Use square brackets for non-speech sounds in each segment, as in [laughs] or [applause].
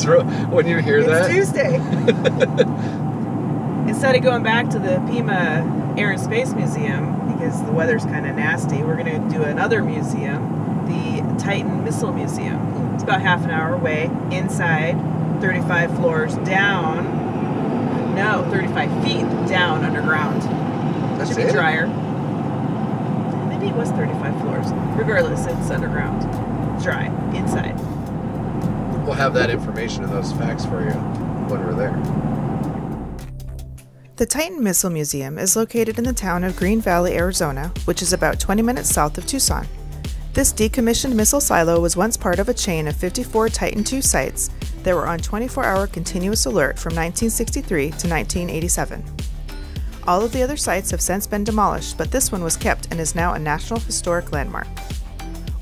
it's real, when you hear it's that. Tuesday. [laughs] Instead of going back to the Pima Air and Space Museum because the weather's kind of nasty, we're going to do another museum, the Titan Missile Museum. It's about half an hour away. Inside, 35 floors down. No, 35 feet down underground. That's Should be it? drier. Maybe it was 35 floors. Regardless, it's underground. Dry. Inside. We'll have that information and those facts for you when we're there. The Titan Missile Museum is located in the town of Green Valley, Arizona, which is about 20 minutes south of Tucson. This decommissioned missile silo was once part of a chain of 54 Titan II sites that were on 24 hour continuous alert from 1963 to 1987. All of the other sites have since been demolished, but this one was kept and is now a National Historic Landmark.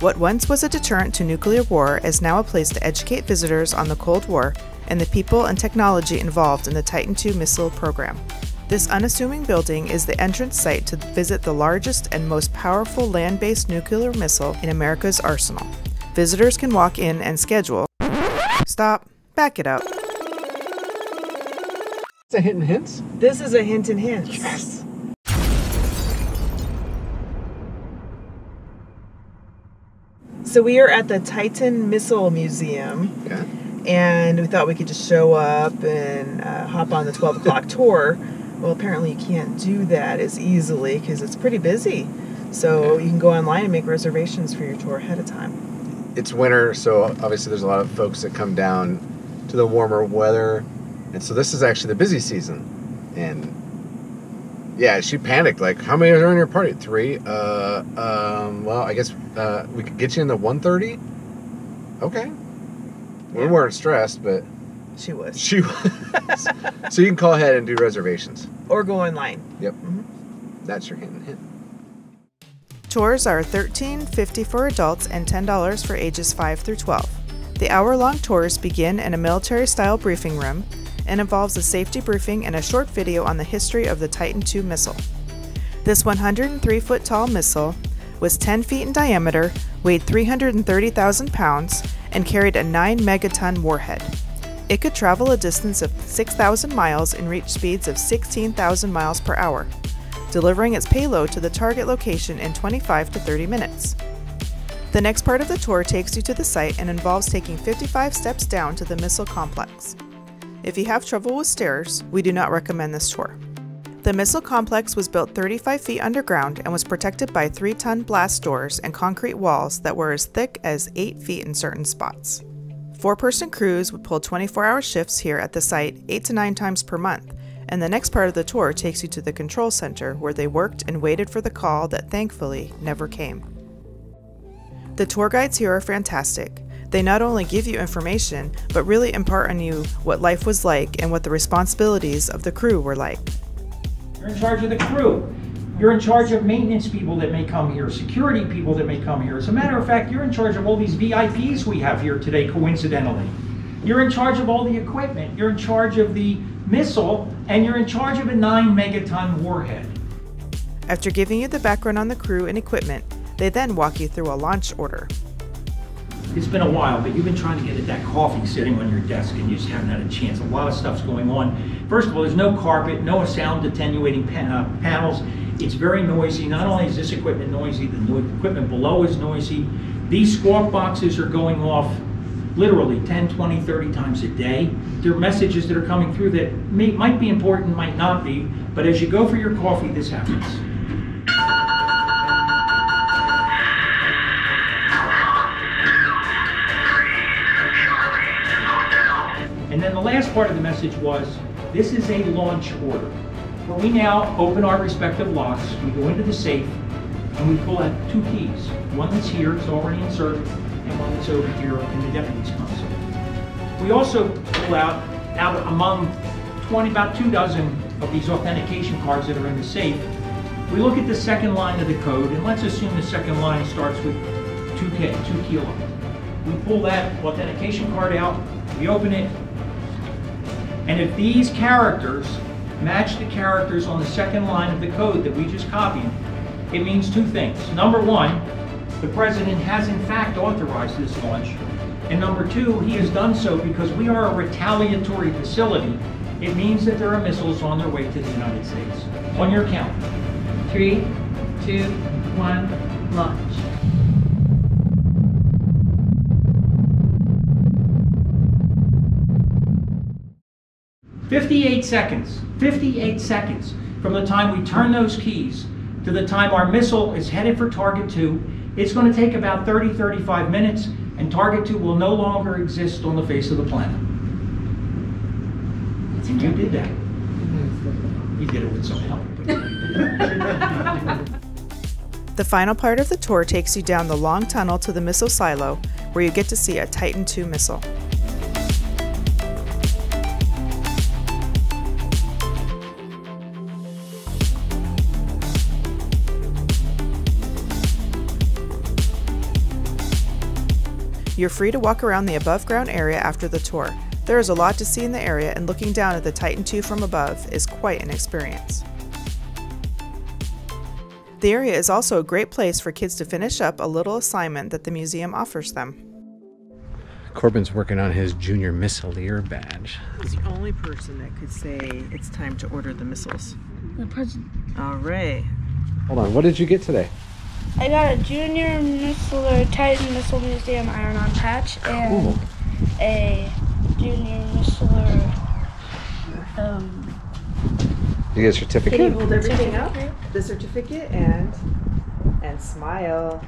What once was a deterrent to nuclear war is now a place to educate visitors on the Cold War and the people and technology involved in the Titan II missile program. This unassuming building is the entrance site to visit the largest and most powerful land based nuclear missile in America's arsenal. Visitors can walk in and schedule. Stop. Back it up. It's a Hinton hints. This is a Hinton hint. Yes. So we are at the Titan Missile Museum, Yeah. and we thought we could just show up and uh, hop on the 12 o'clock [laughs] tour. Well, apparently you can't do that as easily because it's pretty busy. So Okay. you can go online and make reservations for your tour ahead of time. It's winter, so obviously there's a lot of folks that come down to the warmer weather, and so this is actually the busy season. And yeah, she panicked. Like, how many are in your party? Three. Uh, um. Well, I guess uh, we could get you in the 1:30. Okay. We Yeah. weren't stressed, but She was. she [laughs] was. so you can call ahead and do reservations. Or go online. Yep. That's your Hinton hint. Tours are $13.50 for adults and $10 for ages 5 through 12. The hour long tours begin in a military style briefing room and involves a safety briefing and a short video on the history of the Titan II missile. This 103 foot tall missile was 10 feet in diameter, weighed 330,000 pounds, and carried a 9 megaton warhead. It could travel a distance of 6,000 miles and reach speeds of 16,000 miles per hour, delivering its payload to the target location in 25 to 30 minutes. The next part of the tour takes you to the site and involves taking 55 steps down to the missile complex. If you have trouble with stairs, we do not recommend this tour. The missile complex was built 35 feet underground and was protected by 3 ton blast doors and concrete walls that were as thick as 8 feet in certain spots. Four person crews would pull 24 hour shifts here at the site 8 to 9 times per month, and the next part of the tour takes you to the control center where they worked and waited for the call that thankfully never came. The tour guides here are fantastic. They not only give you information, but really impart on you what life was like and what the responsibilities of the crew were like. You're in charge of the crew. You're in charge of maintenance people that may come here, security people that may come here. As a matter of fact, you're in charge of all these VIPs we have here today, coincidentally. You're in charge of all the equipment. You're in charge of the missile, and you're in charge of a nine megaton warhead. After giving you the background on the crew and equipment, they then walk you through a launch order. It's been a while, but you've been trying to get at that coffee sitting on your desk and you just haven't had a chance. A lot of stuff's going on. First of all, there's no carpet, no sound attenuating uh, panels. It's very noisy. Not only is this equipment noisy, the no- equipment below is noisy. These squawk boxes are going off literally 10, 20, 30 times a day. There are messages that are coming through that may, might be important, might not be, but as you go for your coffee, this happens. Part of the message was, this is a launch order. Where we now open our respective locks, we go into the safe, and we pull out two keys. One that's here, it's already inserted, and one that's over here in the deputy's console. We also pull out, out among 20, about two dozen of these authentication cards that are in the safe. We look at the second line of the code, and let's assume the second line starts with 2K, 2 kilo. We pull that authentication card out, we open it, and if these characters match the characters on the second line of the code that we just copied, it means two things. Number one, the president has in fact authorized this launch. And number two, he has done so because we are a retaliatory facility. It means that there are missiles on their way to the United States. On your count. Three, two, one, launch. 58 seconds, 58 seconds from the time we turn those keys to the time our missile is headed for target 2. It's going to take about 30, 35 minutes, and target 2 will no longer exist on the face of the planet. And You did that. You did it with some help. [laughs] The final part of the tour takes you down the long tunnel to the missile silo, where you get to see a Titan II missile. You're free to walk around the above ground area after the tour. There is a lot to see in the area, and looking down at the Titan II from above is quite an experience. The area is also a great place for kids to finish up a little assignment that the museum offers them. Corbin's working on his junior missileer badge. He's the only person that could say it's time to order the missiles. The president. All right. Hold on, what did you get today? I got a junior missileer Titan Missile Museum iron-on patch and Cool. a junior missileer um, You get a certificate? hold everything up? The certificate and and smile.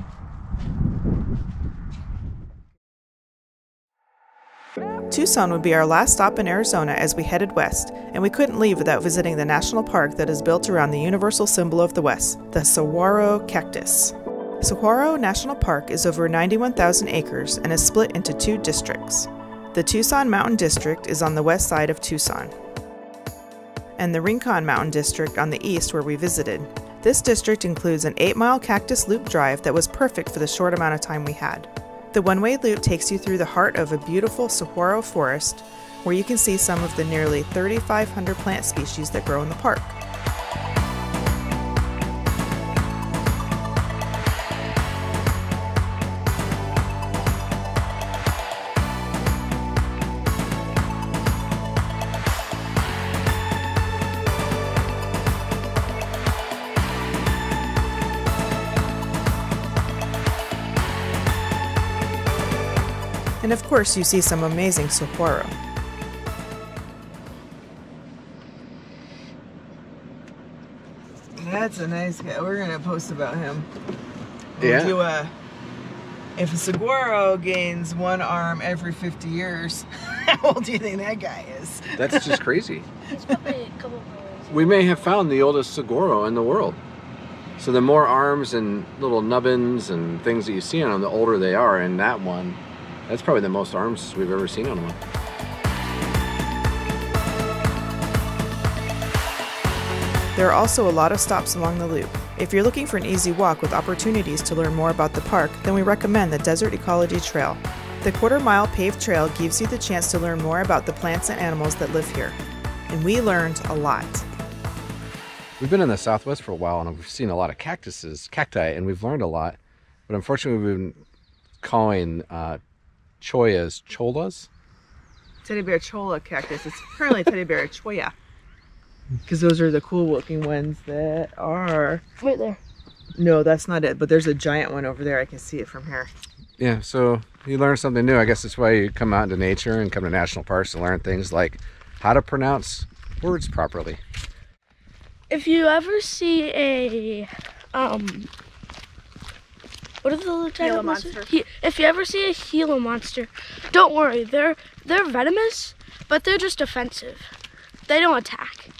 Tucson would be our last stop in Arizona as we headed west, and we couldn't leave without visiting the national park that is built around the universal symbol of the West, the saguaro cactus. Saguaro National Park is over 91,000 acres and is split into two districts. The Tucson Mountain District is on the west side of Tucson, and the Rincon Mountain District on the east where we visited. This district includes an 8 mile cactus loop drive that was perfect for the short amount of time we had. The one way loop takes you through the heart of a beautiful saguaro forest where you can see some of the nearly 3,500 plant species that grow in the park. And of course, you see some amazing saguaro. That's a nice guy. We're gonna post about him. We'll Yeah. Do a. Uh, if a saguaro gains one arm every 50 years, [laughs] how old do you think that guy is? That's just [laughs] crazy. it's probably a couple of. We may have found the oldest saguaro in the world. So the more arms and little nubbins and things that you see on them, the older they are. And that one, that's probably the most arms we've ever seen on one. There are also a lot of stops along the loop. If you're looking for an easy walk with opportunities to learn more about the park, then we recommend the Desert Ecology Trail. The quarter mile paved trail gives you the chance to learn more about the plants and animals that live here. And we learned a lot. We've been in the Southwest for a while and we've seen a lot of cactuses, cacti, and we've learned a lot. But unfortunately, we've been calling uh, choyas cholas. Teddy bear cholla cactus. It's apparently teddy bear choya. Because those are the cool looking ones that are. Right there. No, that's not it. But there's a giant one over there. I can see it from here. Yeah, so you learn something new. I guess that's why you come out into nature and come to national parks to learn things like how to pronounce words properly. If you ever see a um what are the little giant monsters? monster. He, if you ever see a Gila monster, don't worry. They're they're venomous, but they're just defensive. They don't attack.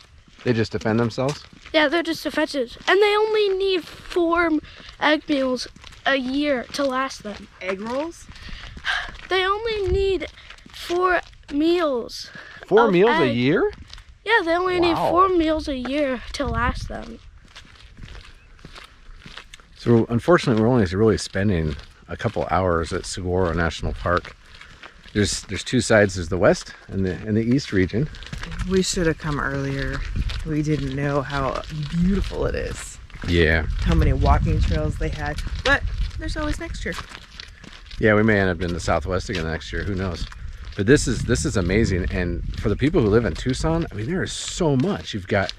They just defend themselves. Yeah, they're just defensive, and they only need four egg meals a year to last them. Egg rolls? They only need four meals. Four Of meals a year? Yeah, they only need four meals a year to last them. So unfortunately, we're only really spending a couple hours at Saguaro National Park. There's there's two sides. There's the west and the and the east region. We should have come earlier. We didn't know how beautiful it is. Yeah. How many walking trails they had. But there's always next year. Yeah, we may end up in the Southwest again next year. Who knows? But this is this is amazing, and for the people who live in Tucson, I mean, there is so much. You've got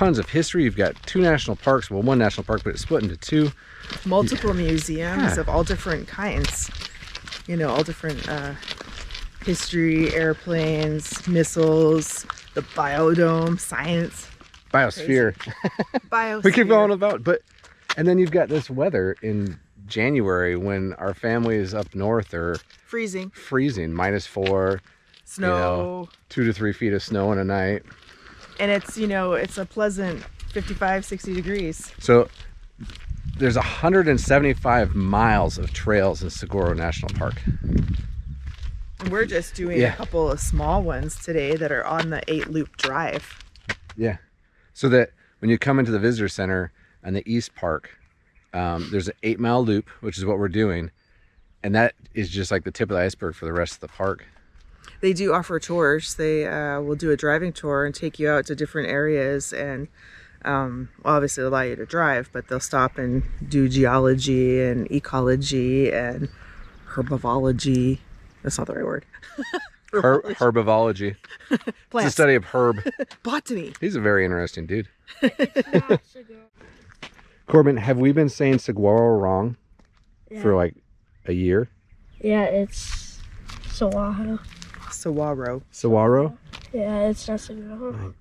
tons of history. You've got two national parks. Well, one national park, but it's split into two. Multiple museums Yeah. of all different kinds. You know, all different uh, history, airplanes, missiles, the biodome, science, Biosphere. [laughs] biosphere. we keep going about, but and then you've got this weather in January when our families up north are freezing, freezing, minus four, snow, two to three feet of snow in a night. And it's you know it's a pleasant 55, 60 degrees. So there's 175 miles of trails in Saguaro National Park. And we're just doing Yeah. a couple of small ones today that are on the eight loop drive. Yeah. So that when you come into the visitor center on the East Park, um, there's an eight mile loop, which is what we're doing. And that is just like the tip of the iceberg for the rest of the park. They do offer tours. They uh, will do a driving tour and take you out to different areas and um, obviously allow you to drive, but they'll stop and do geology and ecology and herbivology. That's not the right word. [laughs] Her- herbivology. [laughs] It's the Plants. study of herb. [laughs] Botany. He's a very interesting dude. Corbin, have we been saying saguaro wrong for like a year? Yeah, it's Sawaho. Saguaro. Saguaro? Yeah, it's not Saguaro.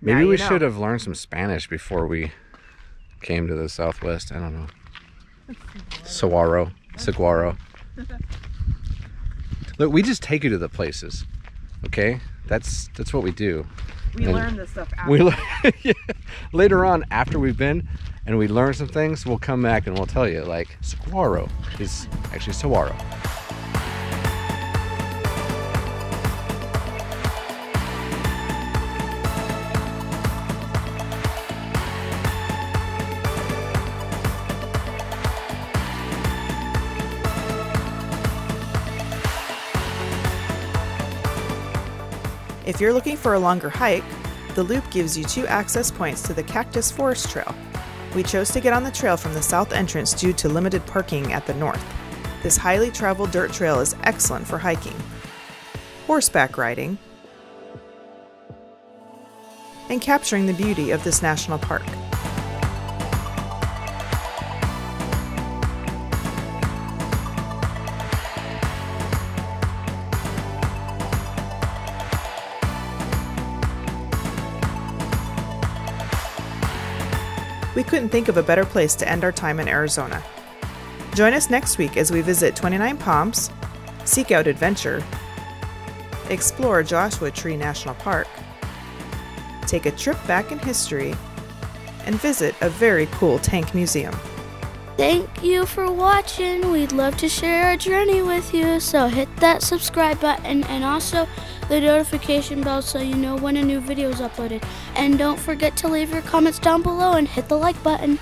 Maybe we know. should have learned some Spanish before we came to the Southwest. I don't know. Saguaro. Saguaro. Look, we just take you to the places. Okay? That's that's what we do. We And learned this stuff after. We le- [laughs] yeah. later on after we've been and we learn some things, we'll come back and we'll tell you like saguaro is actually saguaro. If you're looking for a longer hike, the loop gives you two access points to the Cactus Forest Trail. We chose to get on the trail from the south entrance due to limited parking at the north. This highly traveled dirt trail is excellent for hiking, horseback riding, and capturing the beauty of this national park. We couldn't think of a better place to end our time in Arizona. Join us next week as we visit 29 Palms, seek out adventure, explore Joshua Tree National Park, take a trip back in history, and visit a very cool tank museum. Thank you for watching. We'd love to share our journey with you. So hit that subscribe button and also the notification bell so you know when a new video is uploaded. And don't forget to leave your comments down below and hit the like button.